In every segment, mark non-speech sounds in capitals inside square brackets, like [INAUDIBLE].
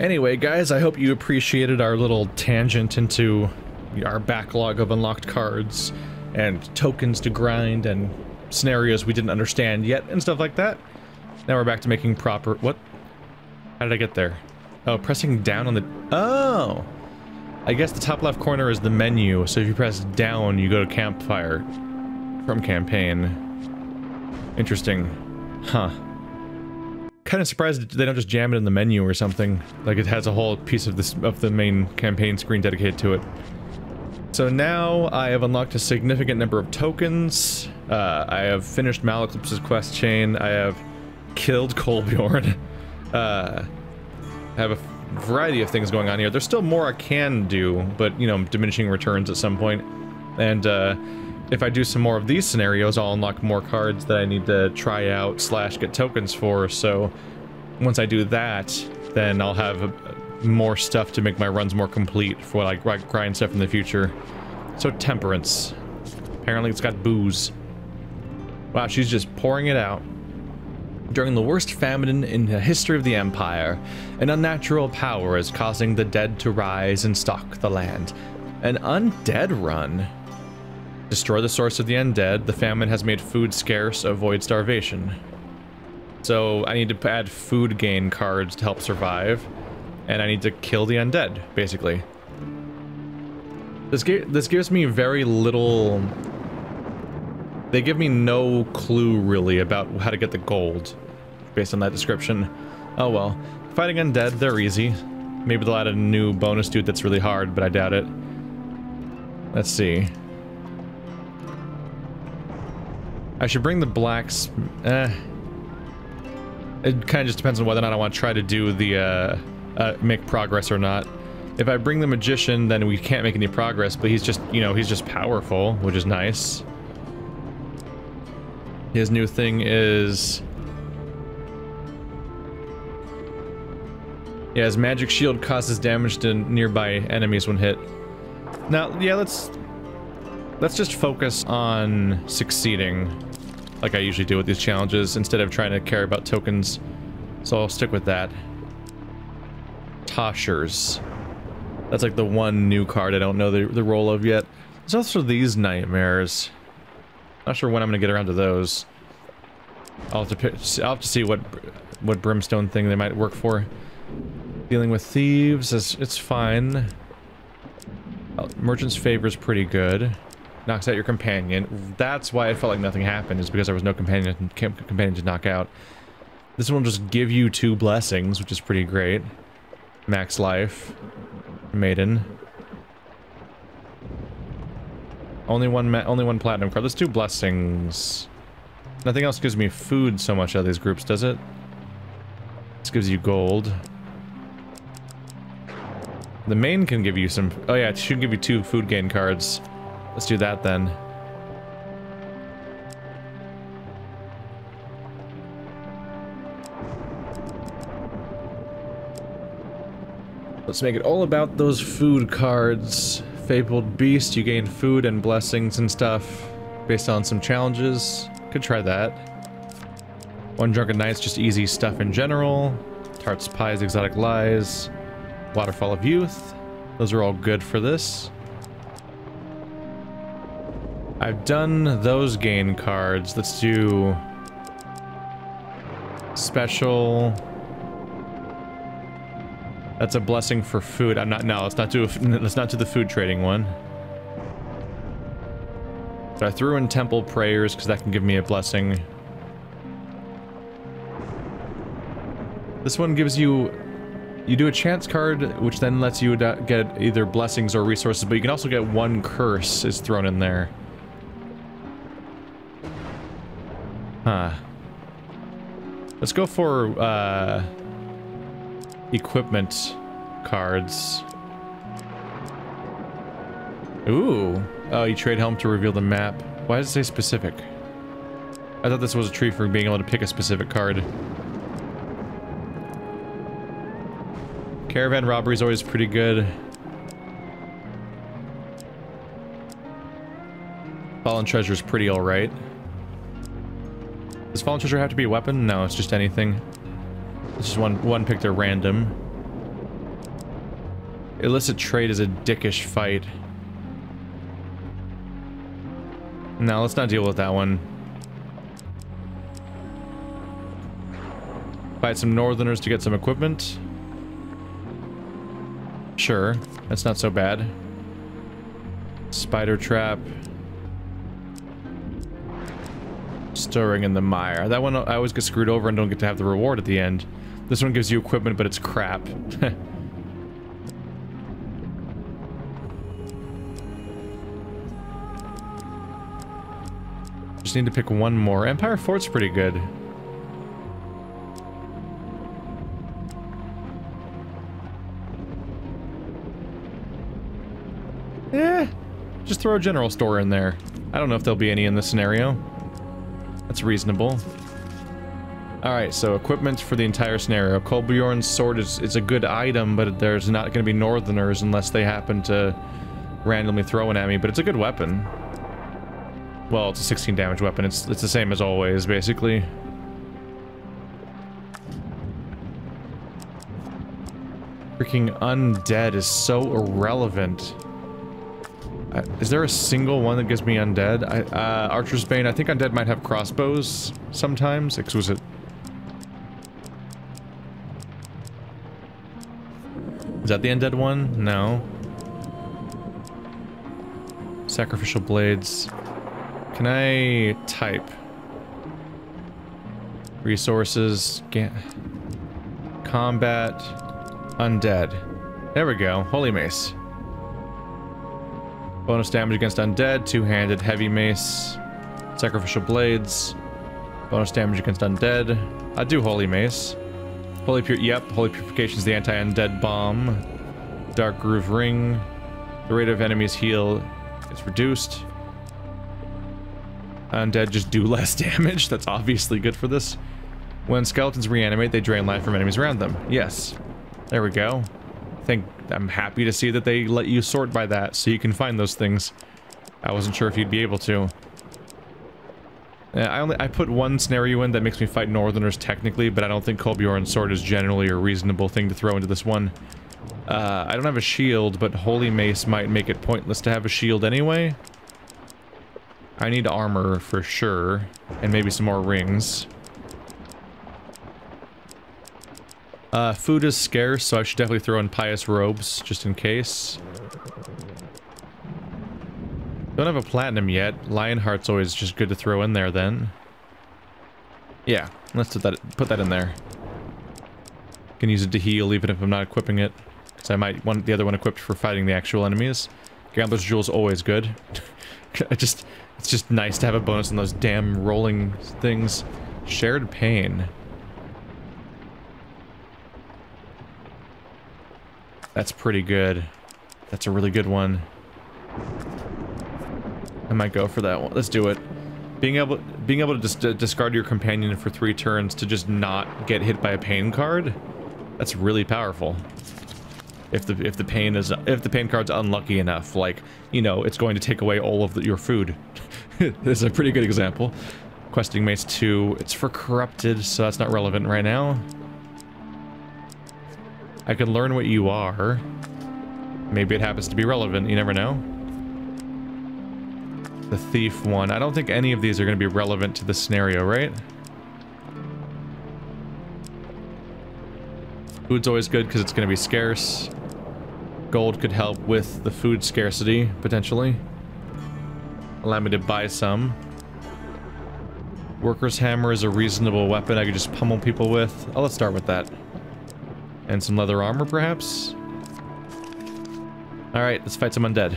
Anyway, guys, I hope you appreciated our little tangent into our backlog of unlocked cards and tokens to grind and scenarios we didn't understand yet and stuff like that. Now we're back to making proper... What? How did I get there? Oh, pressing down on the... Oh! I guess the top left corner is the menu, so if you press down, you go to campfire from campaign. Interesting. Huh. Kind of surprised they don't just jam it in the menu or something. Like it has a whole piece of this of the main campaign screen dedicated to it. So now I have unlocked a significant number of tokens. Uh, I have finished Malaclypse's quest chain. I have killed Kolbjorn. [LAUGHS] Uh, I have a variety of things going on here. There's still more I can do, but, you know, diminishing returns at some point. And, uh, if I do some more of these scenarios, I'll unlock more cards that I need to try out slash get tokens for, so once I do that, then I'll have uh, more stuff to make my runs more complete for like grind stuff in the future. So temperance. Apparently it's got booze. Wow, she's just pouring it out. During the worst famine in the history of the Empire, an unnatural power is causing the dead to rise and stalk the land. An undead run? Destroy the source of the undead. The famine has made food scarce. Avoid starvation. So I need to add food gain cards to help survive. And I need to kill the undead, basically. This, this gives me very little... They give me no clue, really, about how to get the gold, based on that description. Oh well. Fighting undead, they're easy. Maybe they'll add a new bonus dude that's really hard, but I doubt it. Let's see. I should bring the blacks... Eh. It kind of just depends on whether or not I want to try to do the, uh, uh, make progress or not. If I bring the magician, then we can't make any progress, but he's just, you know, he's just powerful, which is nice. His new thing is... Yeah, his magic shield causes damage to nearby enemies when hit. Now, yeah, let's... Let's just focus on succeeding like I usually do with these challenges, instead of trying to care about tokens. So I'll stick with that. Toshers. That's like the one new card I don't know the, the role of yet. There's also these nightmares. Not sure when I'm gonna get around to those. I'll have to, I'll have to see what what brimstone thing they might work for. Dealing with thieves, is, it's fine. Uh, Merchant's favor is pretty good knocks out your companion. That's why it felt like nothing happened, is because there was no companion, companion to knock out. This one will just give you two blessings, which is pretty great. Max life. Maiden. Only one only one platinum card. Let's do blessings. Nothing else gives me food so much out of these groups, does it? This gives you gold. The main can give you some... Oh yeah, it should give you two food gain cards. Let's do that then. Let's make it all about those food cards. Fabled Beast, you gain food and blessings and stuff based on some challenges. Could try that. One Drunken Night's just easy stuff in general. Tarts Pies, Exotic Lies. Waterfall of Youth. Those are all good for this. I've done those gain cards. Let's do... Special... That's a blessing for food. I'm not... No, let's not do... [LAUGHS] Let's not do the food trading one. I threw in temple prayers because that can give me a blessing. This one gives you... You do a chance card, which then lets you get either blessings or resources, but you can also get one curse is thrown in there. Huh. Let's go for, uh... Equipment cards. Ooh. Oh, you trade helm to reveal the map. Why does it say specific? I thought this was a tree for being able to pick a specific card. Caravan robbery is always pretty good. Fallen treasure is pretty alright. Does fallen treasure have to be a weapon? No, it's just anything. It's just one one picked at random. Illicit trade is a dickish fight. No, let's not deal with that one. Fight some northerners to get some equipment. Sure, that's not so bad. Spider trap. Stirring in the mire. That one I always get screwed over and don't get to have the reward at the end. This one gives you equipment, but it's crap. [LAUGHS] Just need to pick one more. Empire Fort's pretty good. Eh, just throw a general store in there. I don't know if there'll be any in this scenario. That's reasonable. Alright, so equipment for the entire scenario. Kolbjorn's sword is, is a good item, but there's not going to be northerners unless they happen to randomly throw it at me, but it's a good weapon. Well, it's a 16 damage weapon. It's, it's the same as always, basically. Freaking undead is so irrelevant. Uh, is there a single one that gives me undead? I, uh, Archer's Bane, I think undead might have crossbows sometimes. Exquisite. Is that the undead one? No. Sacrificial blades. Can I type? Resources, combat, undead. There we go. Holy mace. Bonus damage against undead, two-handed heavy mace, sacrificial blades, bonus damage against undead. I do holy mace. Holy pure, yep, holy purification is the anti-undead bomb. Dark groove ring. The rate of enemies heal is reduced. Undead just do [LAUGHS] less damage. That's obviously good for this. When skeletons reanimate, they drain life from enemies around them. Yes. There we go. I think I'm happy to see that they let you sort by that so you can find those things. I wasn't sure if you'd be able to. I only I put one scenario in that makes me fight northerners technically, but I don't think Kolbjorn's sword is generally a reasonable thing to throw into this one. Uh, I don't have a shield, but Holy Mace might make it pointless to have a shield anyway. I need armor for sure, and maybe some more rings. Uh, food is scarce, so I should definitely throw in pious robes, just in case. Don't have a platinum yet. Lionheart's always just good to throw in there then. Yeah, let's put that, put that in there. Can use it to heal even if I'm not equipping it. Because I might want the other one equipped for fighting the actual enemies. Gambler's Jewel's always good. [LAUGHS] I just, it's just nice to have a bonus on those damn rolling things. Shared Pain. That's pretty good. That's a really good one. I might go for that one. Let's do it. Being able being able to just discard your companion for three turns to just not get hit by a pain card, that's really powerful. If the if the pain is if the pain card's unlucky enough, like you know, it's going to take away all of the, your food. [LAUGHS] this is a pretty good example. Questing Mace 2, it's for Corrupted, so that's not relevant right now. I can learn what you are. Maybe it happens to be relevant, you never know. The Thief one. I don't think any of these are going to be relevant to the scenario, right? Food's always good because it's going to be scarce. Gold could help with the food scarcity, potentially. Allow me to buy some. Worker's Hammer is a reasonable weapon I could just pummel people with. Oh, let's start with that. And some leather armor, perhaps? Alright, let's fight some undead.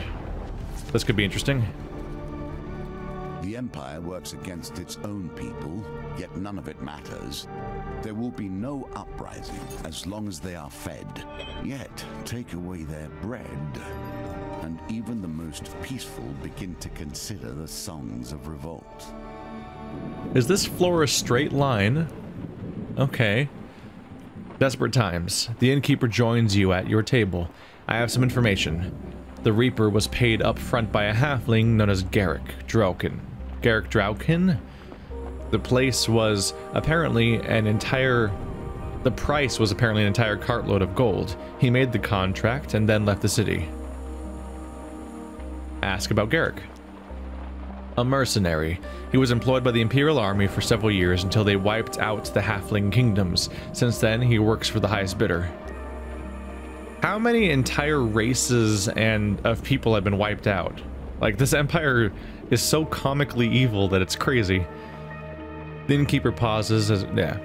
This could be interesting. The Empire works against its own people, yet none of it matters. There will be no uprising as long as they are fed. Yet, take away their bread, and even the most peaceful begin to consider the songs of revolt. Is this floor a straight line? Okay. Desperate times. The innkeeper joins you at your table. I have some information. The Reaper was paid up front by a halfling known as Garrick Draukin. Garrick Draukin? The place was apparently an entire The price was apparently an entire cartload of gold. He made the contract and then left the city. Ask about Garrick. A mercenary. He was employed by the Imperial Army for several years until they wiped out the Halfling kingdoms. Since then, he works for the highest bidder. How many entire races and of people have been wiped out? Like, this empire is so comically evil that it's crazy. The innkeeper pauses as yeah.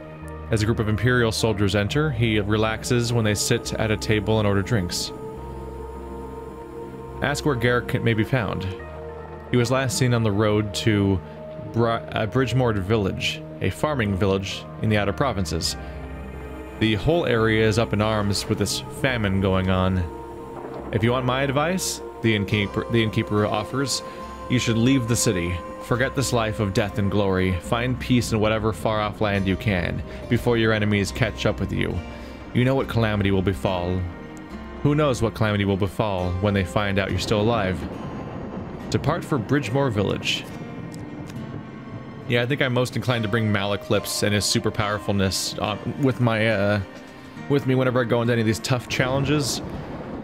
As a group of Imperial soldiers enter, he relaxes when they sit at a table and order drinks. Ask where Garrick may be found. He was last seen on the road to Bri uh, Village, a farming village in the outer provinces. The whole area is up in arms with this famine going on. If you want my advice, the innkeeper, the innkeeper offers, you should leave the city. Forget this life of death and glory. Find peace in whatever far-off land you can, before your enemies catch up with you. You know what calamity will befall. Who knows what calamity will befall when they find out you're still alive. Depart for Bridgemore Village. Yeah, I think I'm most inclined to bring Malaclypse and his super powerfulness on, with my, uh, with me whenever I go into any of these tough challenges.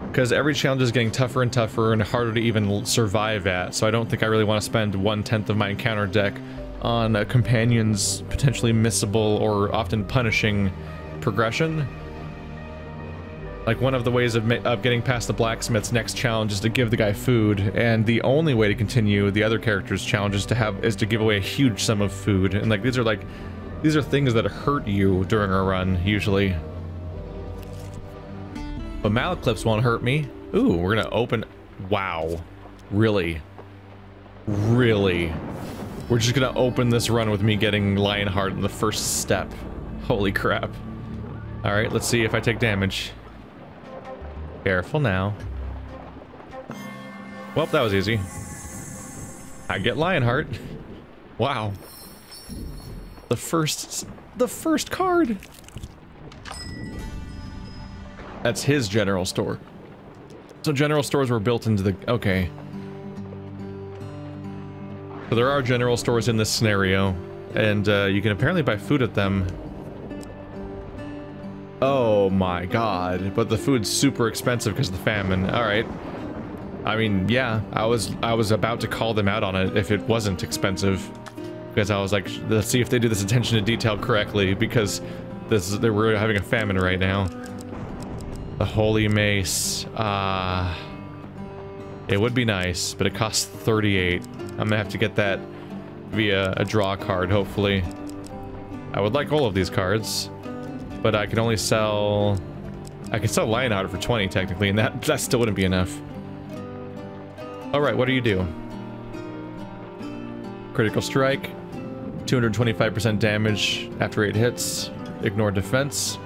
Because every challenge is getting tougher and tougher and harder to even survive at, so I don't think I really want to spend one-tenth of my encounter deck on a companion's potentially missable or often punishing progression. Like, one of the ways of, of getting past the blacksmith's next challenge is to give the guy food, and the only way to continue the other character's challenge is to have is to give away a huge sum of food. And like these are like these are things that hurt you during a run, usually. But Malaclypse won't hurt me. Ooh, we're gonna open... Wow. Really? Really? We're just gonna open this run with me getting Lionheart in the first step. Holy crap. Alright, let's see if I take damage. Careful now. Well, that was easy. I get Lionheart. Wow. The first... The first card! That's his general store. So general stores were built into the... Okay. So there are general stores in this scenario. And uh, you can apparently buy food at them. Oh my god. But the food's super expensive because of the famine. Alright. I mean, yeah, I was I was about to call them out on it if it wasn't expensive. Because I was like, let's see if they do this attention to detail correctly, because this is, we're having a famine right now. The Holy Mace. Uh, it would be nice, but it costs 38. I'm gonna have to get that via a draw card, hopefully. I would like all of these cards, but I can only sell... I can sell Lionheart for 20, technically, and that, [LAUGHS] that still wouldn't be enough. Alright, what do you do? Critical Strike. 225% damage after 8 hits. Ignore defense.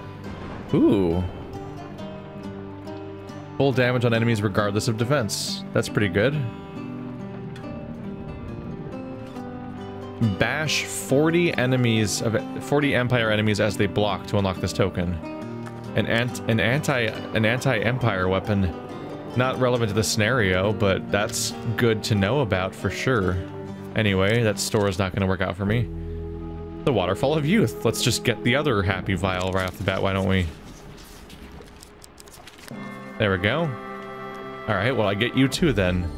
Ooh, Full damage on enemies regardless of defense. That's pretty good. Bash 40 enemies of 40 Empire enemies as they block to unlock this token. An ant an anti an anti-Empire weapon. Not relevant to the scenario, but that's good to know about for sure. Anyway, that store is not going to work out for me. The Waterfall of Youth. Let's just get the other happy vial right off the bat, why don't we? There we go. Alright, well I get you too then.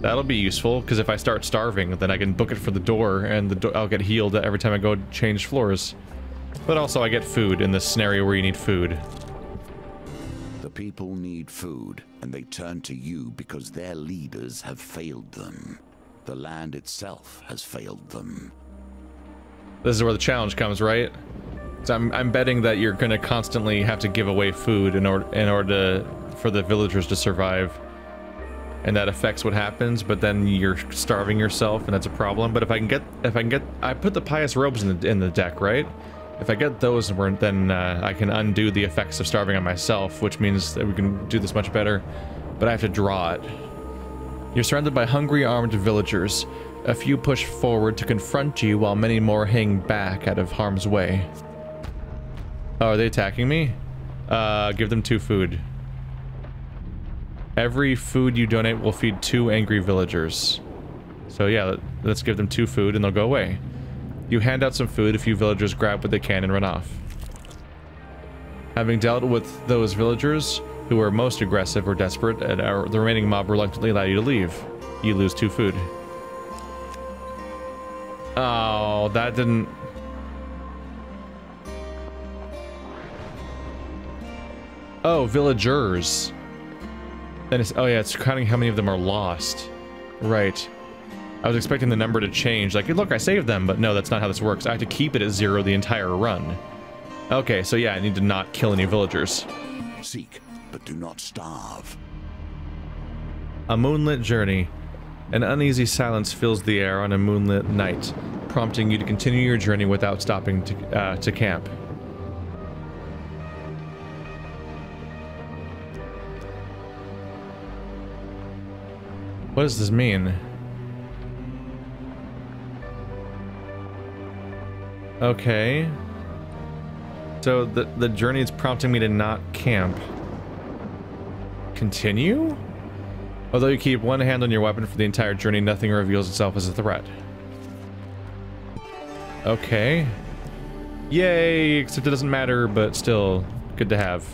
That'll be useful, because if I start starving, then I can book it for the door, and the do I'll get healed every time I go change floors. But also I get food in this scenario where you need food. The people need food, and they turn to you because their leaders have failed them. The land itself has failed them. This is where the challenge comes, right? So I'm, I'm betting that you're going to constantly have to give away food in order in order to, for the villagers to survive. And that affects what happens, but then you're starving yourself, and that's a problem. But if I can get, if I can get, I put the pious robes in the in the deck, right? If I get those, then uh, I can undo the effects of starving on myself, which means that we can do this much better. But I have to draw it. You're surrounded by hungry armed villagers. A few push forward to confront you, while many more hang back out of harm's way. Oh, are they attacking me? Uh, give them two food. Every food you donate will feed two angry villagers. So yeah, let's give them two food and they'll go away. You hand out some food, a few villagers grab what they can and run off. Having dealt with those villagers who were most aggressive or desperate, and our, the remaining mob reluctantly allow you to leave. You lose two food. Oh, that didn't... Oh, villagers. Then it's... Oh yeah, it's counting how many of them are lost. Right. I was expecting the number to change. Like, look, I saved them, but no, that's not how this works. I have to keep it at zero the entire run. Okay, so yeah, I need to not kill any villagers. Seek, but do not starve. A moonlit journey. An uneasy silence fills the air on a moonlit night, prompting you to continue your journey without stopping to, uh, to camp. What does this mean? Okay. So the, the journey is prompting me to not camp. Continue? Although you keep one hand on your weapon for the entire journey, nothing reveals itself as a threat. Okay. Yay, except it doesn't matter, but still, good to have.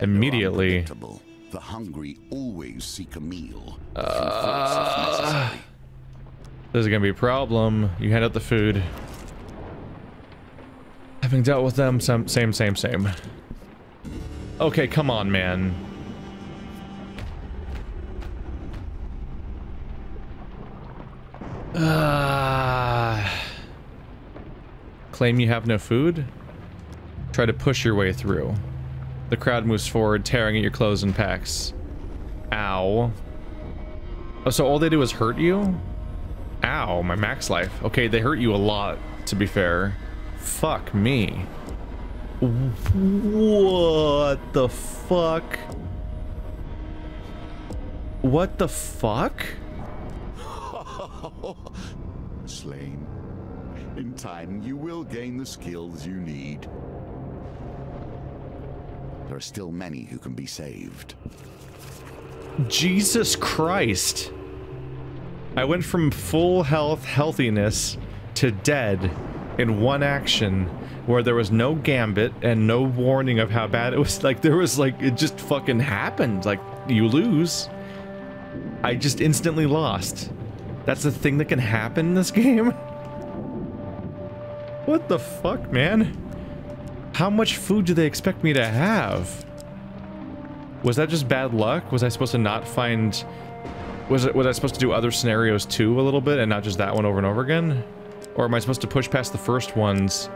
Immediately. The hungry always seek a meal. Uh, this is gonna be a problem. You hand out the food. Having dealt with them, some same, same, same. Okay, come on, man. Uh, claim you have no food? Try to push your way through. The crowd moves forward, tearing at your clothes and packs. Ow. Oh, so all they do is hurt you? Ow, my max life. Okay, they hurt you a lot, to be fair. Fuck me. What the fuck? What the fuck? [LAUGHS] Slain. In time, you will gain the skills you need. There are still many who can be saved. Jesus Christ. I went from full health, healthiness, to dead in one action where there was no gambit and no warning of how bad it was. [LAUGHS] Like, there was like, it just fucking happened. Like, you lose. I just instantly lost. That's the thing that can happen in this [LAUGHS] game? What the fuck, man? How much food do they expect me to have? Was that just bad luck? Was I supposed to not find... Was it was I supposed to do other scenarios too a little bit and not just that one over and over again? Or am I supposed to push past the first ones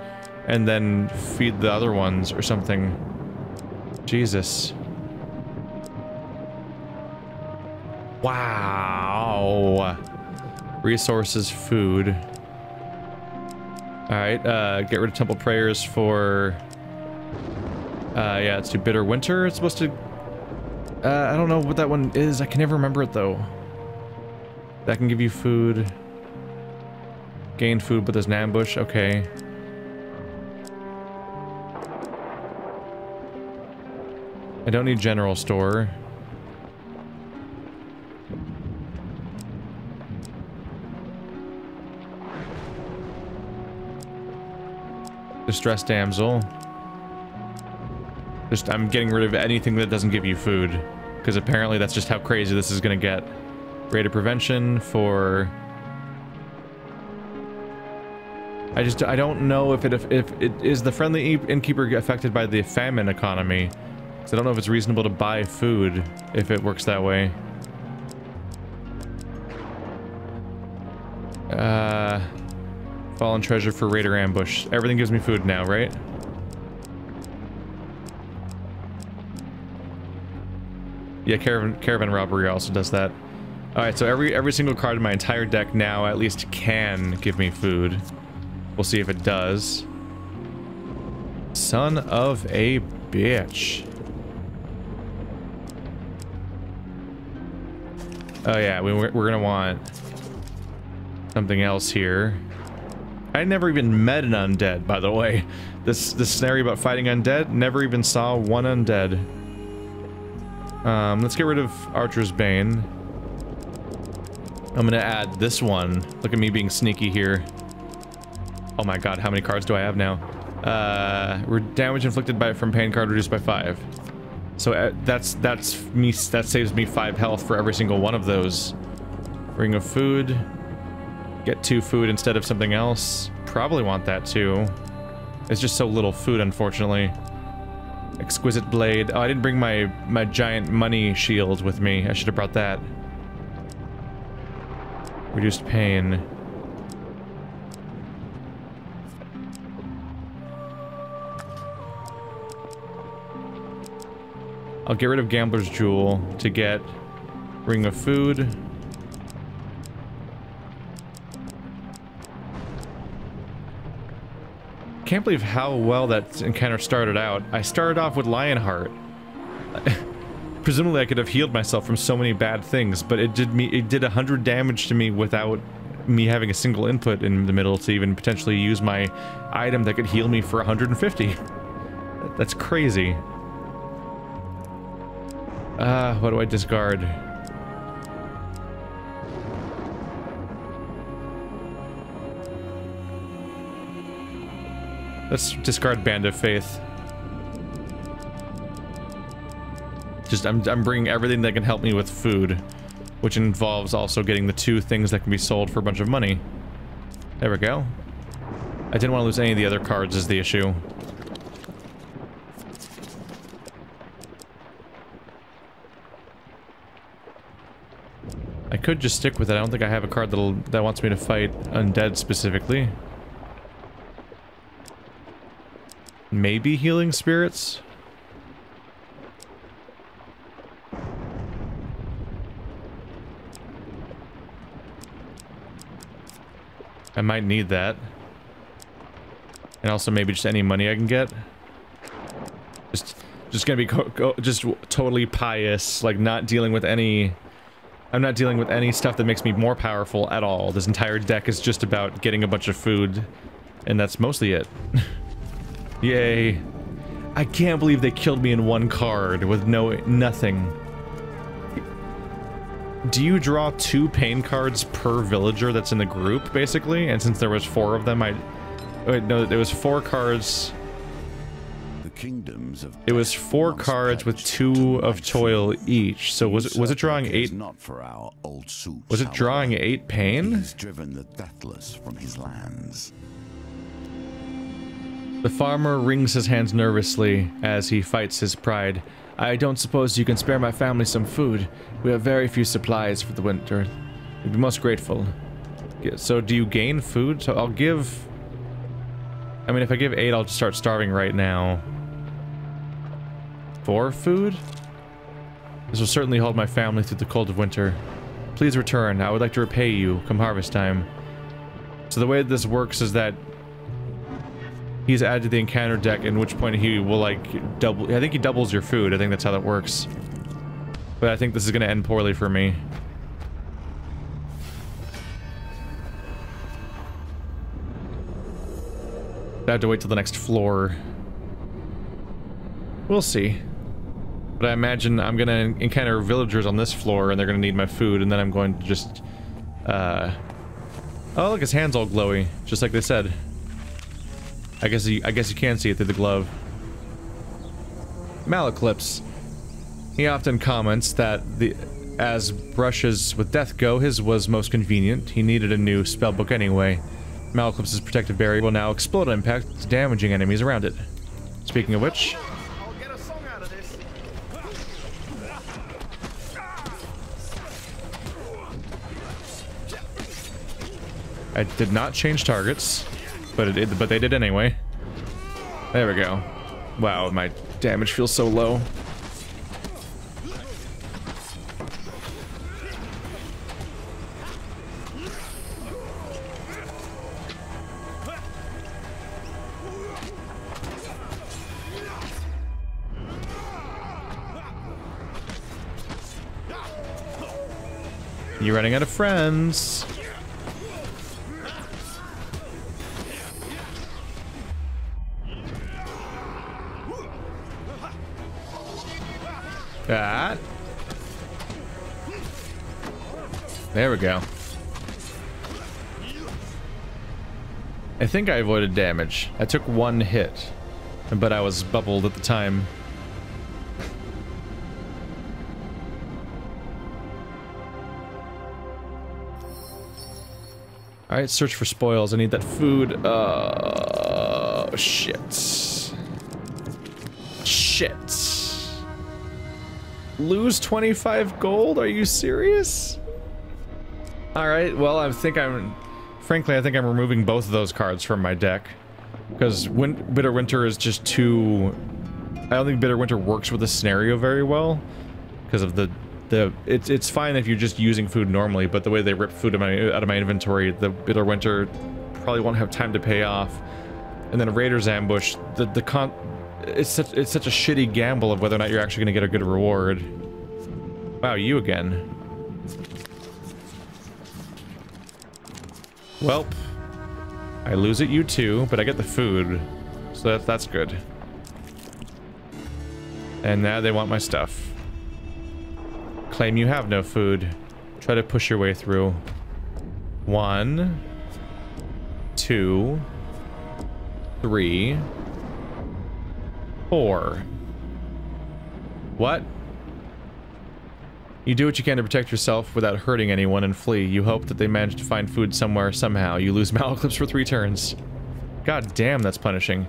and then feed the other ones or something? Jesus. Wow. Resources, food. Alright, uh, get rid of temple prayers for... Uh, yeah, let's do bitter winter. It's supposed to... Uh, I don't know what that one is. I can never remember it, though. That can give you food. Gain food, but there's an ambush. Okay. I don't need general store. Distressed damsel. Just, I'm getting rid of anything that doesn't give you food. Because apparently that's just how crazy this is going to get. Rate of prevention for... I just, I don't know if it, if, if it is the friendly innkeeper affected by the famine economy. Because I don't know if it's reasonable to buy food if it works that way. Uh... Fallen treasure for raider ambush. Everything gives me food now, right? Yeah, caravan caravan robbery also does that. Alright, so every every single card in my entire deck now at least can give me food. We'll see if it does. Son of a bitch. Oh yeah, we, we're gonna want something else here. I never even met an undead, by the way. This this scenario about fighting undead, never even saw one undead. Um, let's get rid of Archer's Bane. I'm gonna add this one. Look at me being sneaky here. Oh my god, how many cards do I have now? Uh, we're damage inflicted by from pain card reduced by five. So uh, that's that's me. That saves me five health for every single one of those. Ring of food. Get two food instead of something else. Probably want that too. It's just so little food, unfortunately. Exquisite blade. Oh, I didn't bring my my giant money shield with me. I should have brought that. Reduced pain. I'll get rid of Gambler's Jewel to get Ring of Food. Can't believe how well that encounter started out. I started off with Lionheart. [LAUGHS] Presumably I could have healed myself from so many bad things, but it did me it did 100 damage to me without me having a single input in the middle to even potentially use my item that could heal me for 150. That's crazy. Ah, uh, what do I discard? Let's discard Band of Faith. Just, I'm, I'm bringing everything that can help me with food, which involves also getting the two things that can be sold for a bunch of money. There we go. I didn't want to lose any of the other cards is the issue. I could just stick with it. I don't think I have a card that'll that wants me to fight undead specifically. Maybe healing spirits? I might need that. And also maybe just any money I can get. Just, just gonna be just totally pious, like not dealing with any I'm not dealing with any stuff that makes me more powerful at all. This entire deck is just about getting a bunch of food, and that's mostly it. [LAUGHS] Yay. I can't believe they killed me in one card with no nothing. Do you draw two pain cards per villager that's in the group, basically? And since there was four of them, I... Wait, no, there was four cards The kingdoms of It was four cards with two of toil each. So was it was it drawing eight? Not for our old soups, was it drawing eight pain? He's driven the deathless from his lands. The farmer wrings his hands nervously as he fights his pride. I don't suppose you can spare my family some food. We have very few supplies for the winter. We'd be most grateful. So do you gain food? So I'll give... I mean, if I give eight, I'll just start starving right now for food? This will certainly hold my family through the cold of winter. Please return. I would like to repay you come harvest time. So the way this works is that he's added to the encounter deck, in which point he will like double. I think he doubles your food. I think that's how that works. But I think this is going to end poorly for me. I have to wait till the next floor. We'll see. But I imagine I'm gonna encounter villagers on this floor and they're gonna need my food and then I'm going to just, uh... Oh, look, his hand's all glowy, just like they said. I guess you, I guess you can see it through the glove. Malaclypse. He often comments that the as brushes with death go, his was most convenient. He needed a new spellbook anyway. Malaclypse' protective barrier will now explode on impact, damaging enemies around it. Speaking of which, I did not change targets, but it, it, but they did anyway. There we go. Wow, my damage feels so low. You're running out of friends. That. There we go. I think I avoided damage. I took one hit, but I was bubbled at the time. Alright, search for spoils. I need that food. Uh, shit. Shit. Lose 25 gold? Are you serious? Alright, well, I think I'm... Frankly, I think I'm removing both of those cards from my deck. Because Win Bitter Winter is just too... I don't think Bitter Winter works with the scenario very well. Because of the... the it's, it's fine if you're just using food normally, but the way they rip food out of, my, out of my inventory, the Bitter Winter probably won't have time to pay off. And then Raider's Ambush, the, the con... It's such, it's such a shitty gamble of whether or not you're actually going to get a good reward. Wow, you again. Welp. I lose it, you too, but I get the food. So that, that's good. And now they want my stuff. Claim you have no food. Try to push your way through. One. Two. Three. Four. What? You do what you can to protect yourself without hurting anyone and flee. You hope that they manage to find food somewhere, somehow. You lose [LAUGHS] Malaclypse for three turns. God damn, that's punishing.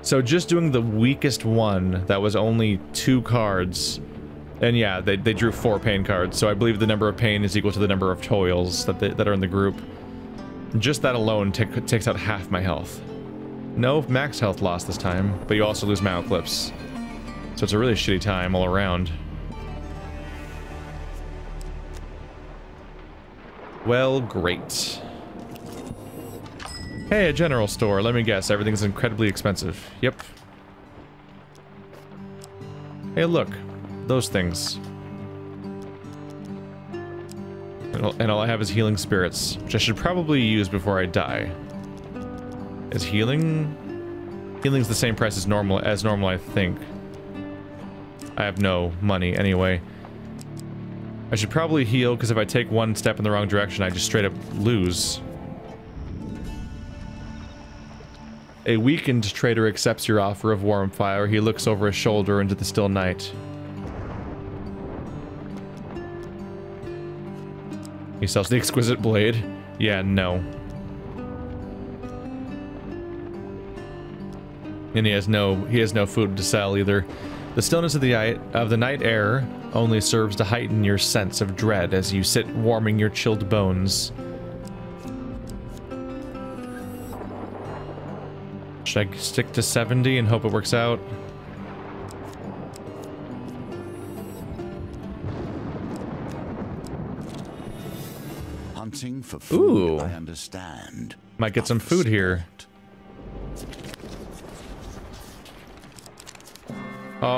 So just doing the weakest one, that was only two cards. And yeah, they, they drew four pain cards, so I believe the number of pain is equal to the number of toils that, they, that are in the group. Just that alone takes out half my health. No max health loss this time, but you also lose Malaclypse. So it's a really shitty time all around. Well, great. Hey, a general store. Let me guess, everything's incredibly expensive. Yep. Hey, look. Those things. And all I have is healing spirits, which I should probably use before I die. Is healing... Healing's the same price as normal, as normal, I think. I have no money anyway. I should probably heal, because if I take one step in the wrong direction, I just straight up lose. A weakened trader accepts your offer of warm fire. He looks over his shoulder into the still night. He sells the exquisite blade. Yeah, no. And he has no he has no food to sell either. The stillness of the, of the night air only serves to heighten your sense of dread as you sit warming your chilled bones. Should I stick to 70 and hope it works out? Hunting for food, Ooh. I understand. Might get some food here. Uh,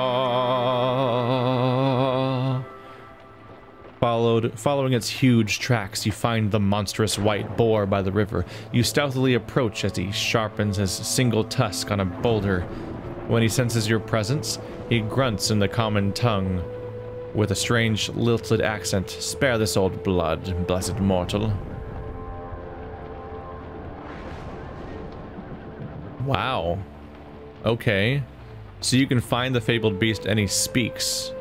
followed, following its huge tracks, you find the monstrous white boar by the river. You stealthily approach as he sharpens his single tusk on a boulder. When he senses your presence, he grunts in the common tongue with a strange, lilted accent. Spare this old blood, blessed mortal. Wow. Okay. So you can find the fabled beast and he speaks.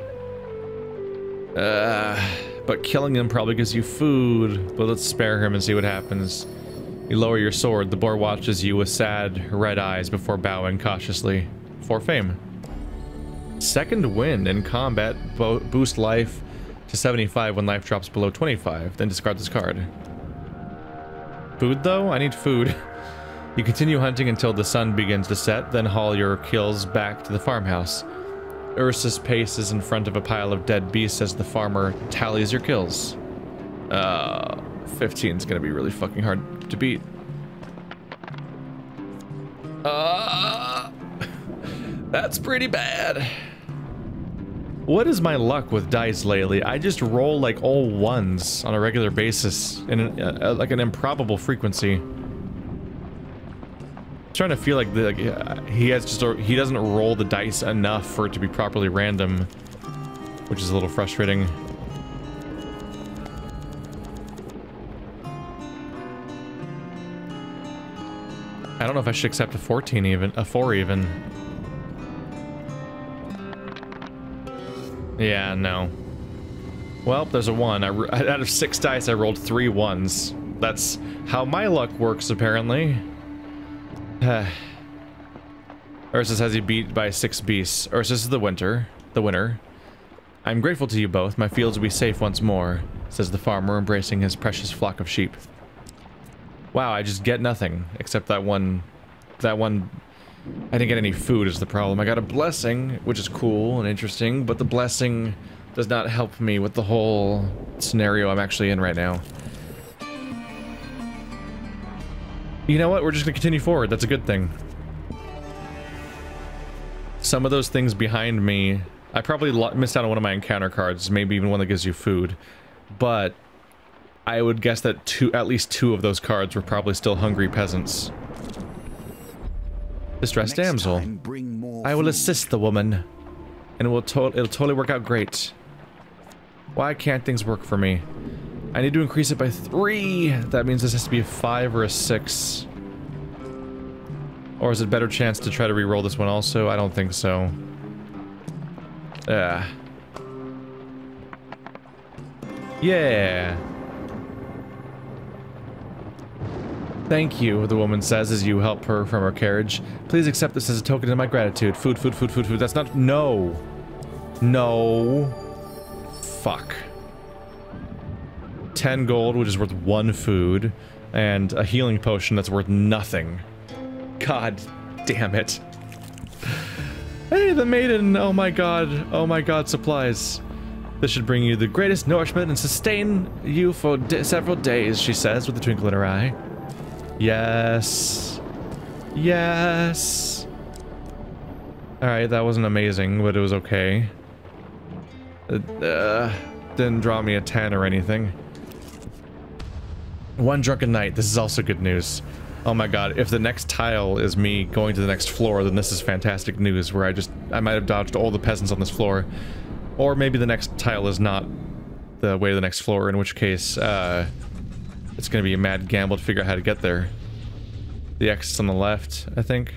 Uh, but killing him probably gives you food. But let's spare him and see what happens. You lower your sword. The boar watches you with sad, red eyes before bowing cautiously. For fame. Second wind in combat. Bo boost life to 75 when life drops below 25. Then discard this card. Food though? I need food. [LAUGHS] You continue hunting until the sun begins to set, then haul your kills back to the farmhouse. Ursus paces in front of a pile of dead beasts as the farmer tallies your kills. Uh, 15 is gonna be really fucking hard to beat. Uh, [LAUGHS] that's pretty bad. What is my luck with dice lately? I just roll like all ones on a regular basis in an, uh, like an improbable frequency trying to feel like, the, like he has just a, he doesn't roll the dice enough for it to be properly random, which is a little frustrating. I don't know if I should accept a 14 even, a 4 even. Yeah, no. Well, there's a 1. I, [LAUGHS] out of 6 dice, I rolled three ones. That's how my luck works, apparently. [SIGHS] Ursus has you beat by 6 beasts. Ursus is the winter, the winner. I'm grateful to you both. My fields will be safe once more, says the farmer, embracing his precious flock of sheep. Wow, I just get nothing, except that one... That one... I didn't get any food is the problem. I got a blessing, which is cool and interesting, but the blessing does not help me with the whole scenario I'm actually in right now. You know what? We're just gonna continue forward. That's a good thing. Some of those things behind me... I probably missed out on one of my encounter cards, maybe even one that gives you food. But I would guess that two, at least two of those cards were probably still hungry peasants. Distressed damsel. I will assist the woman, and it will to it'll totally work out great. Why can't things work for me? I need to increase it by three. That means this has to be a five or a six. Or is it better chance to try to re-roll this one also? I don't think so. Yeah. Yeah. Thank you, the woman says as you help her from her carriage. Please accept this as a token of my gratitude. Food, food, food, food, food. That's not- No. No. Fuck. 10 gold, which is worth one food, and a healing potion that's worth nothing. God damn it. Hey, the maiden! Oh my god. Oh my god, supplies. This should bring you the greatest nourishment and sustain you for several days, she says with a twinkle in her eye. Yes. Yes. Alright, that wasn't amazing, but it was okay. It, uh, didn't draw me a 10 or anything. One drunken night. This is also good news. Oh my god, if the next tile is me going to the next floor, then this is fantastic news where I just, I might have dodged all the peasants on this floor. Or maybe the next tile is not the way to the next floor, in which case, uh, it's going to be a mad gamble to figure out how to get there. The exit's on the left, I think.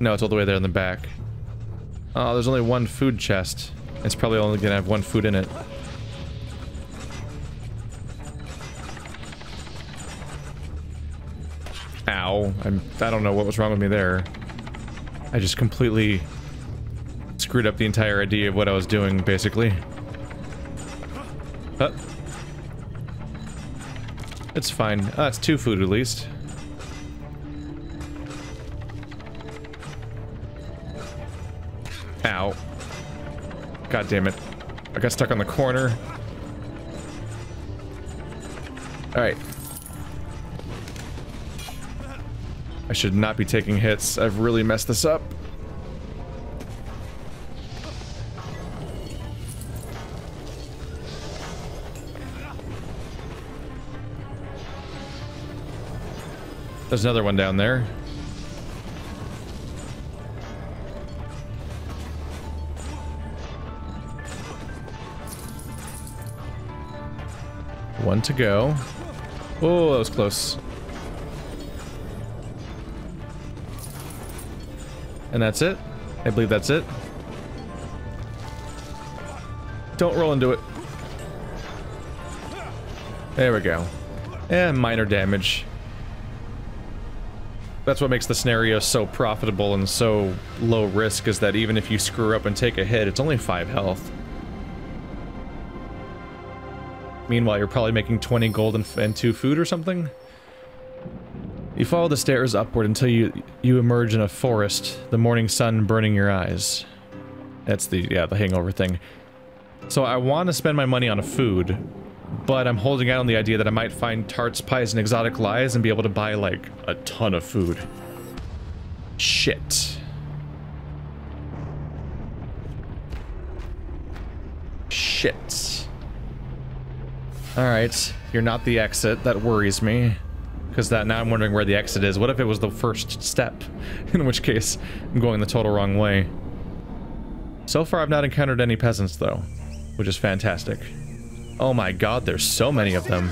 No, it's all the way there in the back. Oh, there's only one food chest. It's probably only going to have one food in it. Ow. I'm, I don't know what was wrong with me there. I just completely screwed up the entire idea of what I was doing, basically. Uh, it's fine. Uh, it's two food at least. Ow. God damn it. I got stuck on the corner. Alright. I should not be taking hits. I've really messed this up. There's another one down there. One to go. Oh, that was close. And that's it. I believe that's it. Don't roll into it. There we go. And minor damage that's what makes the scenario so profitable and so low risk is that even if you screw up and take a hit, it's only 5 health. Meanwhile, you're probably making 20 gold and, and 2 food or something? You follow the stairs upward until you you emerge in a forest, the morning sun burning your eyes. That's the, yeah, the hangover thing. So I want to spend my money on food, but I'm holding out on the idea that I might find tarts, pies, and exotic lies and be able to buy, like, a ton of food. Shit. Shit. Alright, you're not the exit. That worries me. Because that now I'm wondering where the exit is. What if it was the first step? [LAUGHS] In which case, I'm going the total wrong way. So far, I've not encountered any peasants, though. Which is fantastic. Oh my god, there's so many of them.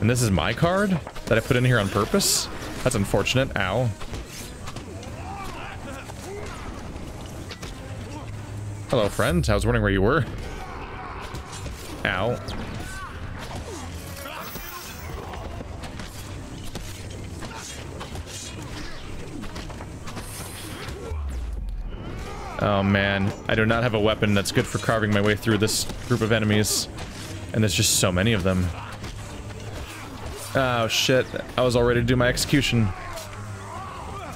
And this is my card that I put in here on purpose? That's unfortunate. Ow. Hello, friend. I was wondering where you were. Ow. Oh man, I do not have a weapon that's good for carving my way through this group of enemies. And there's just so many of them. Oh shit, I was all ready to do my execution.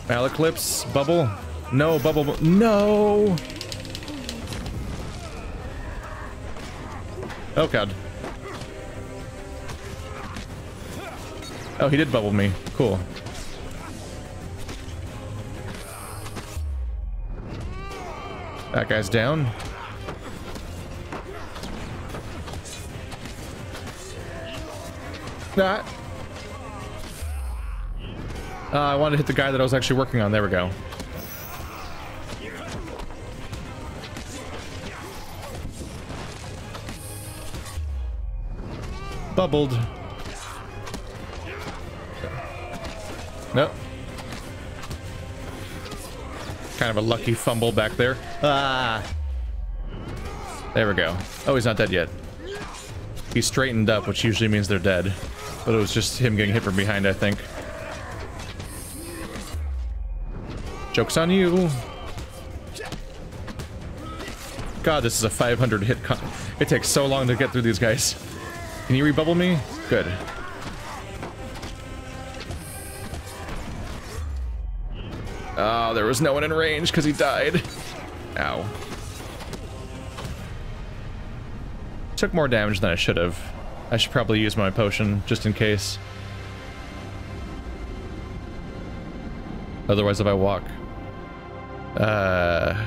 Eclipse, bubble? No, bubble, bu no! Oh god. Oh, he did bubble me. Cool. That guy's down. That. Uh, I wanted to hit the guy that I was actually working on. There we go. Bubbled. Nope. Kind of a lucky fumble back there. Ah. There we go. Oh, he's not dead yet. He straightened up, which usually means they're dead. But it was just him getting hit from behind, I think. Joke's on you. God, this is a 500 hit con- It takes so long to get through these guys. Can you rebubble me? Good. Oh, there was no one in range because he died. Ow. Took more damage than I should have. I should probably use my potion just in case. Otherwise, if I walk uh,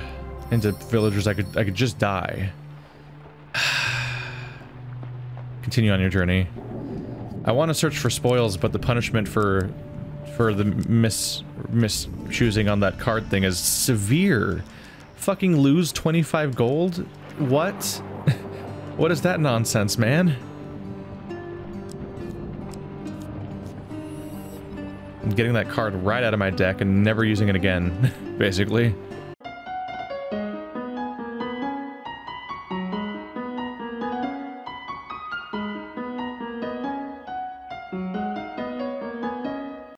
into villagers, I could I could just die. [SIGHS] Continue on your journey. I want to search for spoils, but the punishment for for the mis mis choosing on that card thing is severe. Fucking lose 25 gold? What? [LAUGHS] what is that nonsense, man? I'm getting that card right out of my deck and never using it again, [LAUGHS] basically.